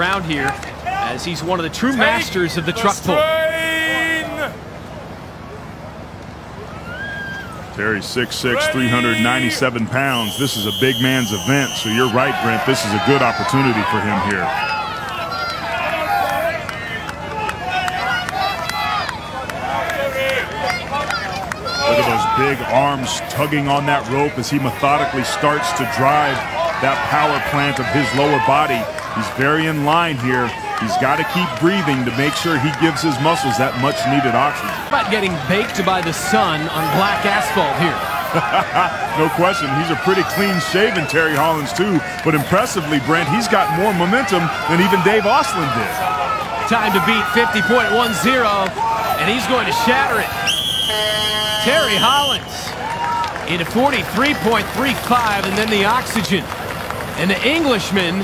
ground here as he's one of the true masters of the truck pull. Terry 6'6", 397 pounds. This is a big man's event, so you're right, Brent. This is a good opportunity for him here. Look at those big arms tugging on that rope as he methodically starts to drive that power plant of his lower body. He's very in line here. He's got to keep breathing to make sure he gives his muscles that much needed oxygen. About getting baked by the sun on black asphalt here. no question. He's a pretty clean-shaven Terry Hollands too. But impressively, Brent, he's got more momentum than even Dave Ostlund did. Time to beat 50.10, and he's going to shatter it. Terry Hollands into 43.35 and then the oxygen. And the Englishman